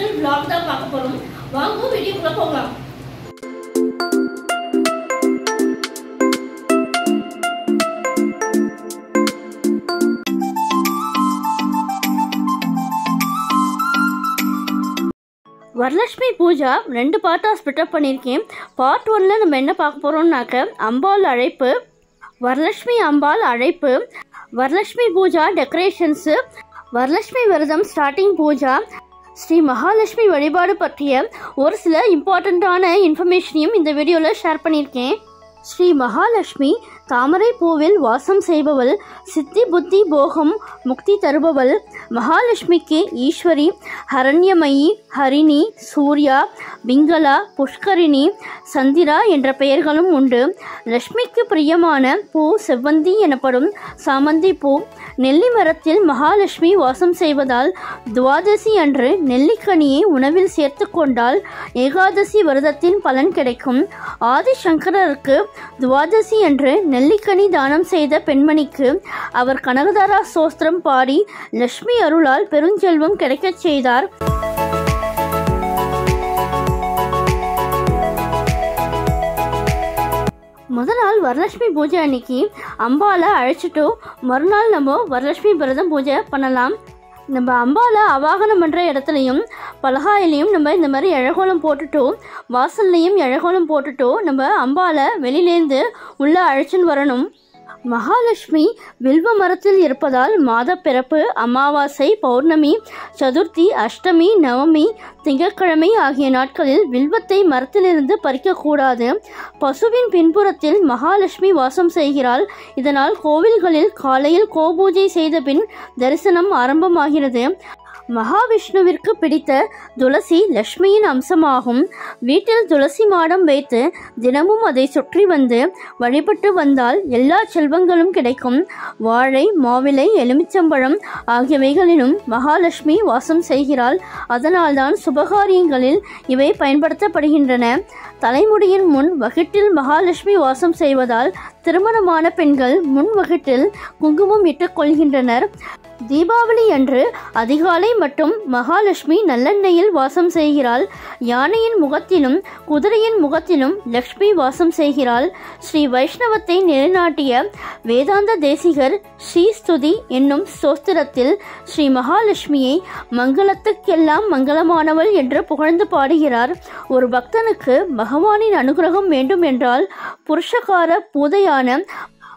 Special block தான் பார்க்க போகிறோம் வாங்க வீடியோக்குள்ள போகலாம். வரலட்சுமி பூஜா ரெண்டு பார்ட்டாக ஸ்பிட்டப் பண்ணியிருக்கேன். பார்ட் ஒன்ல நம்ம என்ன பார்க்க போகிறோம்னாக்க அம்பாள் அழைப்பு வரலட்சுமி அம்பாள் அழைப்பு வரலட்சுமி பூஜா டெக்கரேஷன்ஸு வரலட்சுமி விரதம் ஸ்டார்டிங் பூஜா ஸ்ரீ மகாலட்சுமி வழிபாடு பற்றிய ஒரு சில இம்பார்ட்டண்ட்டான இன்ஃபர்மேஷனையும் இந்த வீடியோவில் ஷேர் பண்ணியிருக்கேன். ஸ்ரீ மகாலட்சுமி தாமரை பூவில் வாசம் செய்பவள் சித்தி புத்தி போகம் முக்தி தருபவள் மகாலட்சுமிக்கு ஈஸ்வரி ஹரண்யமயி ஹரிணி சூர்யா பிங்களா புஷ்கரிணி சந்திரா என்ற பெயர்களும் உண்டு. லட்சுமிக்கு பிரியமான பூ செவ்வந்தி எனப்படும் சாமந்தி பூ. நெல்லி மரத்தில் மகாலட்சுமி வாசம் செய்வதால் துவாதசி அன்று நெல்லிக்கனியை உணவில் சேர்த்து கொண்டால் ஏகாதசி விரதத்தின் பலன் கிடைக்கும். ஆதிசங்கரருக்கு துவாதசி அன்று நெல்லிக்கனி தானம் செய்த பெண்மணிக்கு அவர் கனகதாரா சோஸ்திரம் பாடி லட்சுமி அருளால் பெருஞ்செல்வம் கிடைக்கச் செய்தார். முத நாள் வரலட்சுமி பூஜை அன்னைக்கு அம்பாவை அழைச்சிட்டு மறுநாள் நம்ம வரலட்சுமி விரதம் பூஜை பண்ணலாம். நம்ம அம்பாவை அவாகனம் பண்ணுற இடத்துலையும் பலகாயிலையும் நம்ம இந்த மாதிரி இழகோலம் போட்டுட்டோ வாசல்லையும் இழகோலம் போட்டுட்டோ நம்ம அம்பாவை வெளியிலேருந்து உள்ளே அழைச்சின்னு வரணும். மகாலட்சுமி வில்வ மரத்தில் இருப்பதால் மாத பிறப்பு அமாவாசை பௌர்ணமி சதுர்த்தி அஷ்டமி நவமி திங்கட்கிழமை ஆகிய நாட்களில் வில்வத்தை மரத்திலிருந்து பறிக்கக்கூடாது. பசுவின் பின்புறத்தில் மகாலட்சுமி வாசம் செய்கிறாள். இதனால் கோவில்களில் காலையில் கோபூஜை செய்த பின் தரிசனம் ஆரம்பமாகிறது. மகாவிஷ்ணுவிற்கு பிடித்த துளசி லட்சுமியின் அம்சமாகும். வீட்டில் துளசி மாடம் வைத்து தினமும் அதை சுற்றி வந்து வழிபட்டு வந்தால் எல்லா செல்வங்களும் கிடைக்கும். வாழை மாவிலை எலுமிச்சம்பழம் ஆகியவைகளிலும் மகாலட்சுமி வாசம் செய்கிறாள். அதனால்தான் சுபகாரியங்களில் இவை பயன்படுத்தப்படுகின்றன. தலைமுடியின் முன் வகிட்டில் மகாலட்சுமி வாசம் செய்வதால் திருமணமான பெண்கள் முன் வகிட்டில் குங்குமம் இட்டுக் கொள்கின்றனர். தீபாவளி அன்று அதிகாலை மற்றும் மகாலட்சுமி நல்லெண்ணெயில் வாசம் செய்கிறாள். யானையின் முகத்திலும் குதிரையின் முகத்திலும் லக்ஷ்மி வாசம் செய்கிறாள். ஸ்ரீ வைஷ்ணவத்தை நிலைநாட்டிய வேதாந்த தேசிகர் ஸ்ரீஸ்துதி என்னும் சோஸ்திரத்தில் ஸ்ரீ மகாலட்சுமியை மங்களத்துக்கெல்லாம் மங்களமானவள் என்று புகழ்ந்து பாடுகிறார். ஒரு பக்தனுக்கு பகவானின் அனுகிரகம் வேண்டும் என்றால் புருஷகார பூதையான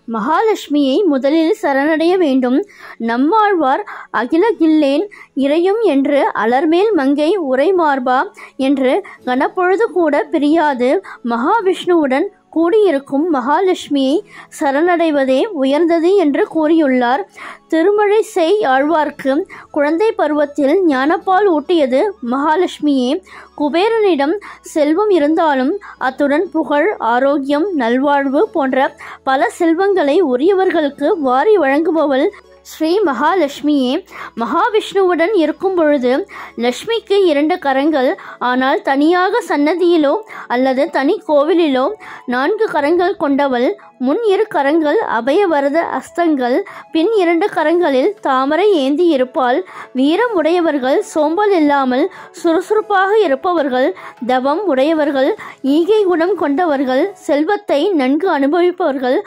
மகாலட்சுமியை முதலில் சரணடைய வேண்டும். நம்மாழ்வார் அகில கில்லேன் இறையும் என்று அலர்மேல் மங்கை உரைமார்பா என்று கனப்பொழுது கூட பிரியாது. மகாவிஷ்ணுவுடன் கூடியிருக்கும் மகாலட்சுமியை சரணடைவதே உயர்ந்தது என்று கூறியுள்ளார். திருமழை செய் ஆழ்வார்க்கு குழந்தை பருவத்தில் ஞானப்பால் ஊட்டியது மகாலட்சுமியே. குபேரனிடம் செல்வம் இருந்தாலும் அத்துடன் புகழ் ஆரோக்கியம் நல்வாழ்வு போன்ற பல செல்வங்களை உரியவர்களுக்கு வாரி வழங்குபவள் ஸ்ரீ மகாலட்சுமியே மகாவிஷ்ணுவுடன் இருக்கும் பொழுது லட்சுமிக்கு இரண்டு கரங்கள். ஆனால் தனியாக சன்னதியிலோ அல்லது தனி கோவிலிலோ நான்கு கரங்கள் கொண்டவள் முன் இரு கரங்கள் அபயவரத அஸ்தங்கள் பின் இரண்டு கரங்களில் தாமரை ஏந்தி இருப்பால் வீரம் உடையவர்கள் சோம்பல் இல்லாமல் சுறுசுறுப்பாக இருப்பவர்கள் தவம் உடையவர்கள் ஈகை குணம் கொண்டவர்கள் செல்வத்தை நன்கு அனுபவிப்பவர்கள்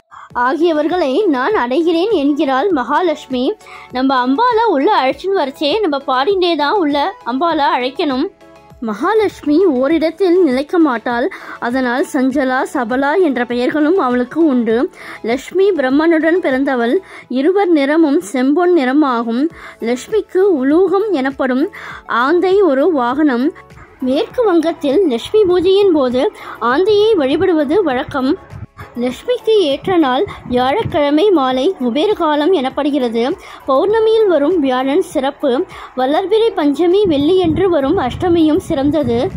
ஆகியவர்களை நான் அடைகிறேன் என்கிறாள் மகாலட்சுமி. நம்ம அம்பால உள்ள அழைச்சின்னு வரச்சே நம்ம பாடிண்டே தான் உள்ள அம்பால அழைக்கணும். மகாலட்சுமி ஓரிடத்தில் நிலைக்க மாட்டாள். அதனால் சஞ்சலா சபலா என்ற பெயர்களும் அவளுக்கு உண்டு. லட்சுமி பிரம்மனுடன் பிறந்தவள். இருவர் நிறமும் செம்பொன் நிறமாகும். லட்சுமிக்கு உலூகம் எனப்படும் ஆந்தை ஒரு வாகனம். மேற்கு வங்கத்தில் லட்சுமி பூஜையின் போது ஆந்தையை வழிபடுவது வழக்கம். லட்சுமிக்கு ஏற்ற நாள் வியாழக்கிழமை மாலை குபேர காலம் எனப்படுகிறது. பௌர்ணமியில் வரும் வியாழன் சிறப்பு. வளர்பிறை பஞ்சமி வெள்ளியன்று வரும் அஷ்டமியும் சிறந்தது.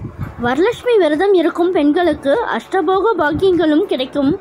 வரலட்சுமி விரதம் இருக்கும் பெண்களுக்கு அஷ்டபோக பாக்கியங்களும் கிடைக்கும்.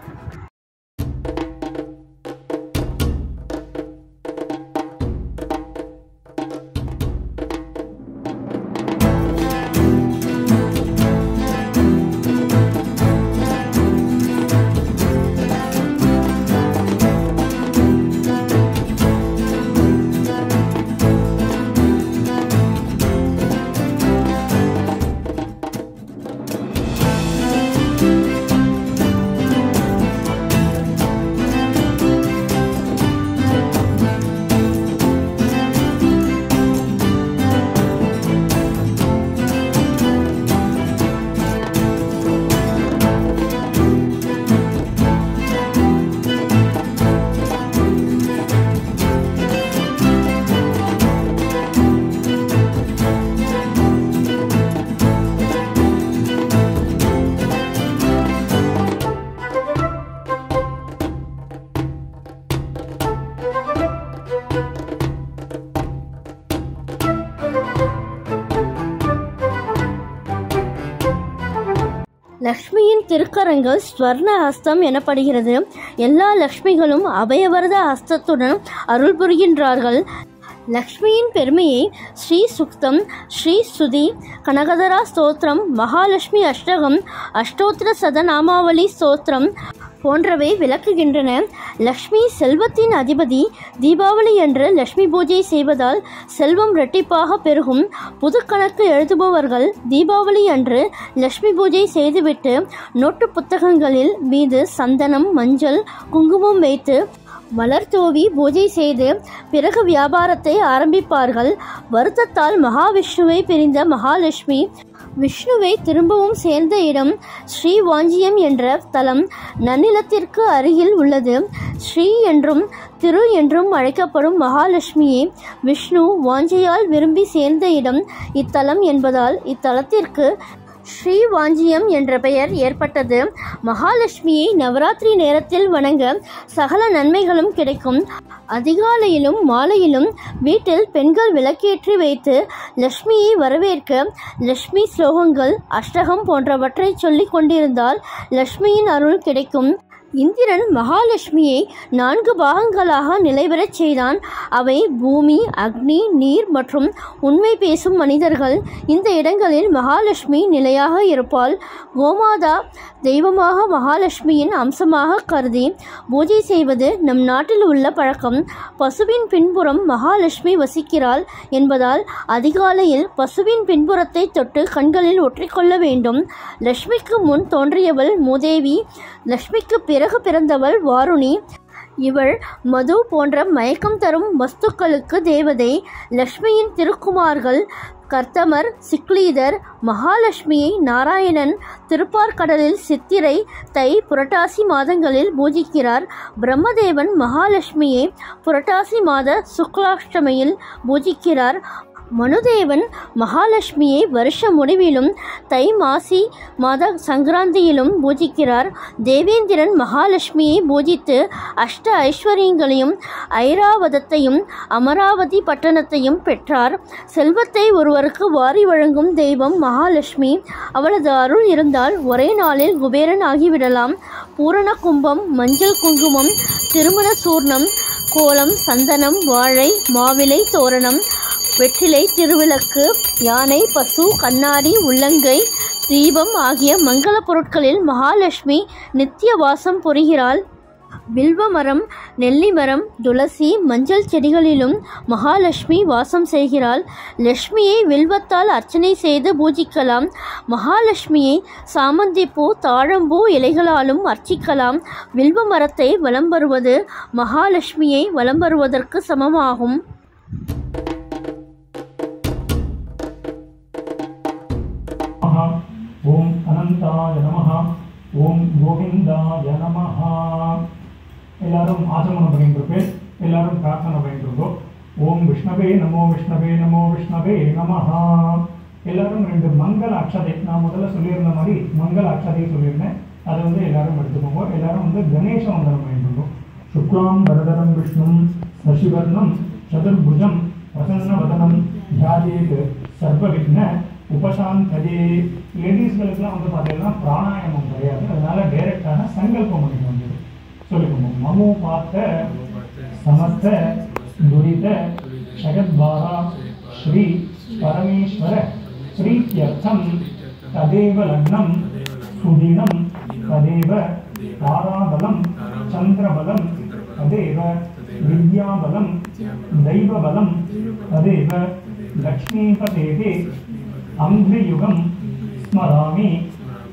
திருக்கரங்கள் ஸ்வர்ண ஹஸ்தம் எனப்படுகிறது. எல்லா லக்ஷ்மிகளும் அபயவரத ஹஸ்தத்துடன் அருள் புரிகின்றார்கள். லக்ஷ்மியின் பெருமையை ஸ்ரீ சுக்தம் ஸ்ரீ சுதி கனகதரா ஸ்தோத்திரம் மகாலட்சுமி அஷ்டகம் அஷ்டோத்திர சதநாமாவளி ஸ்தோத்திரம் போன்றவை விளக்குகின்றன. லக்ஷ்மி செல்வத்தின் அதிபதி தீபாவளி என்று லக்ஷ்மி பூஜை செய்வதால் செல்வம் இரட்டிப்பாக பெருகும். புது கணக்கு எழுதுபவர்கள் தீபாவளி அன்று லக்ஷ்மி பூஜை செய்துவிட்டு நோட்டு புத்தகங்களில் மீது சந்தனம் மஞ்சள் குங்குமம் வைத்து மலர் பூஜை செய்து பிறகு வியாபாரத்தை ஆரம்பிப்பார்கள். வருத்தத்தால் மகாவிஷ்ணுவை பிரிந்த மகாலட்சுமி விஷ்ணுவை திரும்பவும் சேர்ந்த இடம் ஸ்ரீ வாஞ்சியம் என்ற தலம் நன்னிலத்திற்கு அருகில் உள்ளது. ஸ்ரீ என்றும் திரு என்றும் அழைக்கப்படும் மகாலட்சுமியை விஷ்ணு வாஞ்சையால் விரும்பி சேர்ந்த இடம் இத்தலம் என்பதால் இத்தலத்திற்கு ஸ்ரீ வாஞ்சியம் என்ற பெயர் ஏற்பட்டது. மகாலட்சுமியை நவராத்திரி நேரத்தில் வணங்க சகல நன்மைகளும் கிடைக்கும். அதிகாலையிலும் மாலையிலும் வீட்டில் பெண்கள் விளக்கேற்றி வைத்து லட்சுமியை வரவேற்க லட்சுமி ஸ்லோகங்கள் அஷ்டகம் போன்றவற்றை சொல்லிக் கொண்டிருந்தால் லட்சுமியின் அருள் கிடைக்கும். இந்திரன் மகாலட்சுமியை நான்கு பாகங்களாக நிலைபெறச் செய்தான். அவை பூமி அக்னி நீர் மற்றும் உண்மை பேசும் மனிதர்கள். இந்த இடங்களில் மகாலட்சுமி நிலையாக இருப்பால் கோமாதா தெய்வமாக மகாலட்சுமியின் அம்சமாக கருதி பூஜை செய்வது நம் நாட்டில் உள்ள பழக்கம். பசுவின் பின்புறம் மகாலட்சுமி வசிக்கிறாள் என்பதால் அதிகாலையில் பசுவின் பின்புறத்தை தொட்டு கண்களில் ஒற்றிக்கொள்ள வேண்டும். லட்சுமிக்கு முன் தோன்றியவள் மூதேவி. லட்சுமிக்கு பிறகு பிறந்தவள் வாருணி. இவள் மது போன்ற மயக்கம் தரும் வஸ்துக்களுக்கு தேவதை. லக்ஷ்மியின் திருக்குமார்கள் கர்த்தமர் சிக்லீதர் மகாலட்சுமியை நாராயணன் திருப்பார்கடலில் சித்திரை தை புரட்டாசி மாதங்களில் பூஜிக்கிறார். பிரம்மதேவன் மகாலட்சுமியை புரட்டாசி மாத சுக்லாஷ்டமியில் பூஜிக்கிறார். மனுதேவன் மகாலட்சுமியை வருஷ முடிவிலும் தை மாசி மாத சங்கராந்தியிலும் பூஜிக்கிறார். தேவேந்திரன் மகாலட்சுமியை பூஜித்து அஷ்ட ஐஸ்வர்யங்களையும் ஐராவதத்தையும் அமராவதி பட்டணத்தையும் பெற்றார். செல்வத்தை ஒருவருக்கு வாரி வழங்கும் தெய்வம் மகாலட்சுமி. அவளது அருள் இருந்தால் ஒரே நாளில் குபேரன் ஆகிவிடலாம். பூரண கும்பம் மஞ்சள் குங்குமம் திருமண சூர்ணம் கோலம் சந்தனம் வாழை மாவிலை தோரணம் வெற்றிலை திருவிளக்கு யானை பசு கண்ணாடி உள்ளங்கை தீபம் ஆகிய மங்கள பொருட்களில் மகாலட்சுமி நித்திய வாசம் புரிகிறாள் வில்வ மரம் நெல்லி மரம் துளசி மஞ்சள் செடிகளிலும் மகாலட்சுமி வாசம் செய்கிறாள். லட்சுமியை வில்வத்தால் அர்ச்சனை செய்து பூஜிக்கலாம். மகாலட்சுமியை சாமந்திப்பூ தாழம்பூ இலைகளாலும் அர்ச்சிக்கலாம். வில்வ மரத்தை வலம் வருவது மகாலட்சுமியை வலம் வருவதற்கு சமமாகும். ஓம் கோவிந்தாய நமஹா. எல்லாரும் ஆசமனம் பண்ணிட்டு எல்லாரும் பிரார்த்தனை பண்ணிட்டு ஓம் விஷ்ணவே நமோ விஷ்ணவே நமோ விஷ்ணவே நமஹா. எல்லாரும் ரெண்டு மங்கள அக்ஷதை நான் முதல்ல சொல்லியிருந்த மாதிரி மங்கள அக்ஷதை சொல்லியிருந்தேன். அதை வந்து எல்லாரும் எடுத்துக்கோங்க எல்லாரும் வந்து கணேச வந்தனம் பண்ணிட்டு சுக்லாம் வரதரம் விஷ்ணும் சசிவர்ணம் சதுர்புஜம் பிரசன்னவதனம் தியாயேத் சர்வவிக்ன உபசாந்ததே. லேடிஸ்களுக்குலாம் வந்து பார்த்தீங்கன்னா பிராணாயாமம் கிடையாது. அதனால டைரக்டான சங்கல்பம் பண்ணி வந்து சொல்லிக்கணும் மமு பார்த்த சமஸ்த துரித ஜகத்வாரா ஸ்ரீ பரமேஸ்வர பிரீத்தியர்த்தம் ததேவ லக்னம் சுதினம் ததேவ தாராபலம் சந்திரபலம் ததேவ வித்யாபலம் தெய்வபலம் ததேவ லக்ஷ்மீபதேவே அம்பியுகம் ஸ்மராமி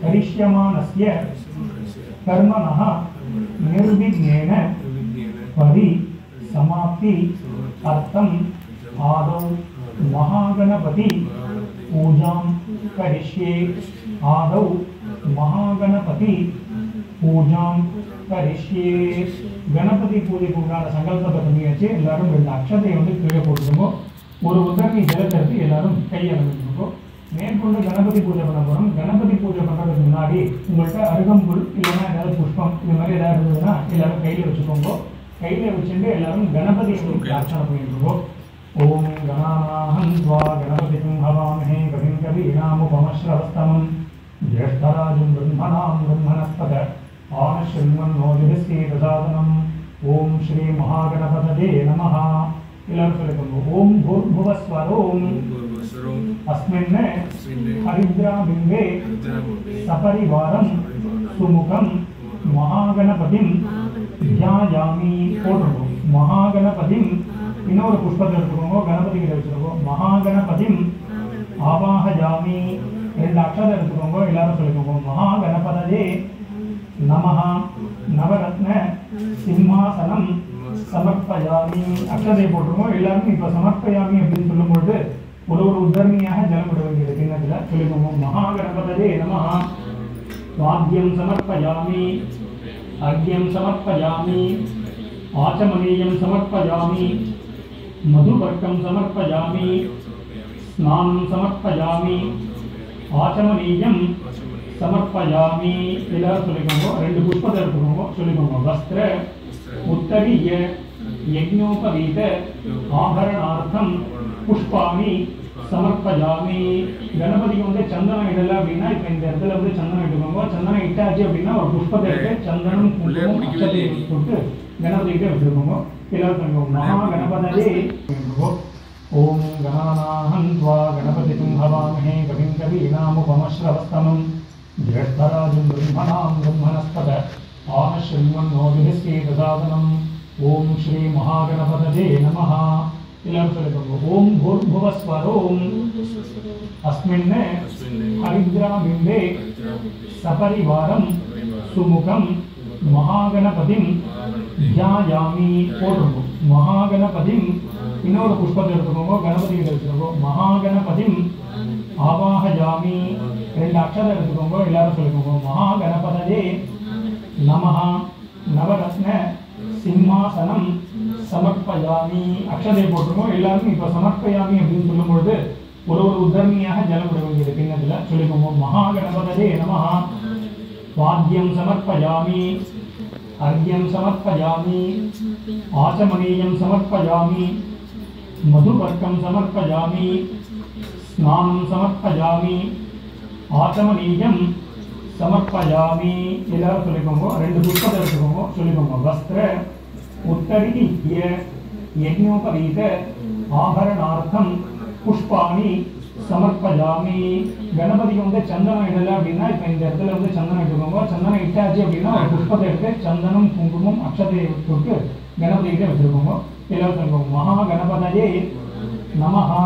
கரிஷ்யமானஸ்ய கர்மணः நிர்விக்னேன பரி சமாப்தி அர்த்தம் ஆதௌ மகாகணபதி பூஜாம் கரிஷ்யே ஆதௌ மகாகணபதி பூஜாம் கரிஷ்யே. கணபதி பூஜைக்கு உண்டான சங்கல்பத்தை பண்ணியாச்சு. எல்லாரும் ரெண்டு அக்ஷதையை வந்து கீழே போட்டுருங்கோ ஒரு உதவி ஜலத்திற்கு எல்லாரும் கையை அனுப்பிச்சிருக்கோம் میرک گنپتی پوج پہ بہت گنپتی پوج پڑک ارکم کو کئی وچک وچپتی نما کر அஸ்மின் ஹரித்ராபிம்பே சபரிவாரம் சுமுகம் மகாகணபதிம் தியாயாமி போட்டுருக்கோம் மகாகணபதிம் இன்னொரு புஷ்பத்தை எடுத்துக்கோங்க கணபதி கிட்ட வச்சிருக்கோம் மகாகணபதிம் ஆவாகயாமி ரெண்டு அக்ஷரம் எடுத்துக்கோங்க எல்லாரும் சொல்லிக்கோங்க. மகாகணபதே நமஹ நவரத்ன சிம்மாசனம் சமர்ப்பயாமி. அக்ஷதை போட்டுருவோம் எல்லாரும் இப்ப சமர்ப்பயாமி அப்படின்னு சொல்லும்பொழுது ஒரு ஒரு உத்தரணியாக ஜலம் விட வேண்டியது. கிண்ணத்துல சொல்லிக்கோங்க மகாகணபதே நமஹ வாத்தியம் சமர்ப்பயாமி. அர்க்யம் சமர்ப்பயாமி. ஆச்சமனீயம் சமர்ப்பயாமி. மதுபர்க்கம் சமர்ப்பயாமி. ஸ்நானம் சமர்ப்பயாமி. ஆச்சமனீயம் சமர்ப்பயாமி. எல்லாரும் சொல்லிக்கோங்க. ரெண்டு புஷ்பத்தை எடுத்துக்கோங்க. சொல்லிக்கோங்க. வஸ்திர உத்தரிய யஜ்ஞோபவீத ஆபரணார்த்தம் புஷ்பாமி சமர்ப்பஜாமி கணபதிக்கு வந்து சந்தனம் இடல அப்படின்னா இப்போ இந்த இடத்துல வந்து சந்தனம் இட்டுக்கோங்க சந்தனம் இட்டாச்சு அப்படின்னா ஒரு புஷ்பத்தை இட்டு சந்தனம் போட்டு கணபதிக்கிட்டே வச்சுருக்கோங்க எல்லாரும் பண்ணுவோம் மகா கணபதே. ஓம் கணாநாஹன் துவா கணபதிக்கும் ஹவாமஹே கவிம் கவீனாமுபமஸ்ரவஸ்தமம் ஜேஷ்டராஜம் பிரம்மணாம் பிரம்மணஸ்பத ஆஹ ஸ்ரீமன் நோபிஹி ஓம் ஸ்ரீ மகாகணபதே நமஹா ඊළඟ කරගමු ඕම් භූර්භුවස්වරෝ ඕම් අස්මින්න හරිද්‍රා බිම්බේ සපරිවාරම් සුමුඛම් මහාගණපතිම් ధ్యాయామి పూర్వము మహాగణపతిం ఇన్నోడు పుష్పదర్శనము గణపతి దర్శనము మహాగణపతిం ఆవాహయామి రెండు అక్షర దర్శనము ఇలాగ సొలుకము మహాగణపతయే నమ నవరత్న సింహాసనం சமர்ப்பயாமி அக்ஷதையை போட்டிருக்கோம் எல்லாருக்கும் இப்போ சமர்ப்பயாமி அப்படின்னு சொல்லும்பொழுது ஒரு ஒரு உத்தரணியாக ஜலம் விட வேண்டியது. கிண்ணத்துல சொல்லிக்கோங்க மகாகணபதே நமஹா வாத்தியம் சமர்ப்பயாமி அர்க்யம் சமர்ப்பயாமி ஆச்சமனீயம் சமர்ப்பயாமி மதுபர்க்கம் சமர்ப்பயாமி ஸ்நானம் சமர்ப்பயாமி ஆச்சமனீயம் சமர்ப்பயாமி. எல்லாரும் சொல்லிக்கோங்க ரெண்டு புஷ்பத்தை எடுத்துக்கோங்க சொல்லிக்கோங்க வஸ்திர உத்தரிய யஜ்ஞோபவீத ஆபரணார்த்தம் புஷ்பாணி சமர்ப்பஜாமி கணபதிக்கு வந்து சந்தனம் இடல அப்படின்னா இப்போ இந்த இடத்துல வந்து சந்தனம் எடுத்துக்கோங்க சந்தனம் இட்டாச்சு அப்படின்னா ஒரு புஷ்பத்தை எடுத்து சந்தனம் குங்குமம் அக்ஷதையை தொட்டு கணபதி கிட்ட வச்சிருக்கோங்க எல்லாரும் சொல்லுவோம் மகா கணபதையே நமஹா.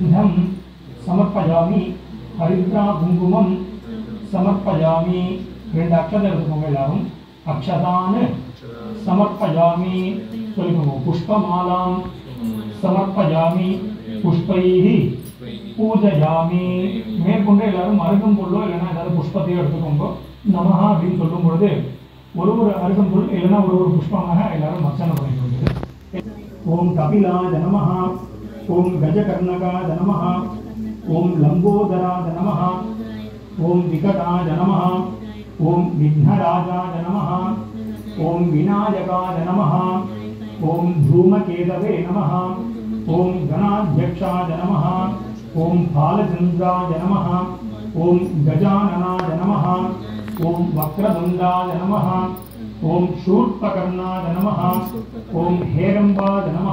இதம் சமர்ப்பஜாமி ஹரித்ரா குங்குமம் சமர்ப்பஜாமி ரெண்டு அக்ஷதை எடுத்துக்கோங்க எல்லாரும். அக்ஷதான்னு சமர்ப்பயாமி சொல்லிக்கோங்க புஷ்பமாலாம் சமர்ப்பயாமி புஷ்பைஹி பூஜயாமி மேற்கொண்டு எல்லாரும் அருகம்புல்லோ இல்லைன்னா ஏதாவது புஷ்பத்தையோ எடுத்துக்கோங்க நமஹா அப்படின்னு சொல்லும் பொழுது ஒரு ஒரு அருகம்புல் இல்லைன்னா ஒரு ஒரு புஷ்பமாக எல்லாரும் அர்ச்சனை பண்ணிக்கொண்டு ஓம் கபிலாய நமஹ ஓம் கஜகர்ணகாய நமஹ ஓம் லம்போதராய நமஹ ஓம் விகடாய நமஹ ஓம் விக்னராஜாய நமஹ اوکا نم دومکے نم گنا جہاں پال چند نم گجان او وکربند نم شوٹرپن ہیرنباد نم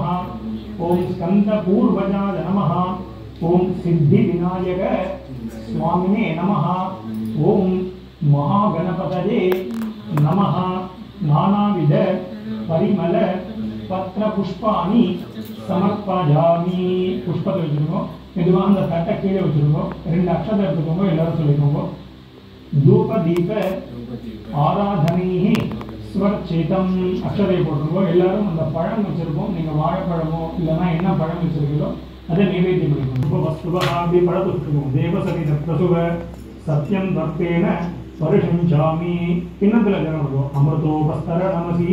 اسکند نم سو نم مہا گنپت نم நானாவித பரிமல பத்திர புஷ்பாணி சமர்ப்பஜாமி. புஷ்பத்தை வச்சிருக்கோம். மெதுவாக அந்த தட்டை கீழே வச்சுருக்கோம். ரெண்டு அக்ஷத்தை எடுத்துக்கோங்க. எல்லாரும் சொல்லிக்கோங்க. தூப தீப ஆராதனையே ஸ்வர்ச்சேதம் அக்ஷதையை போட்டிருக்கோம். எல்லாரும் அந்த பழம் வச்சுருக்கோம். நீங்கள் வாழைப்பழமோ இல்லைன்னா என்ன பழம் வச்சிருக்கீங்களோ அதை நைவேத்தியம் பண்ணிக்கணும் சுப வஸ்துவ ஆபி பழம் வச்சுருக்கோம் தேவசதி பிரசுவ சத்தியம் தர்த்தேன پریشنچا می کھنند امرپستر تم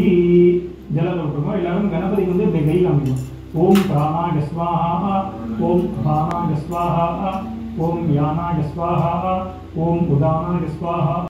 جلد ادھر گنپتی مو ترانا جہاں خان جہنا جہاں گانس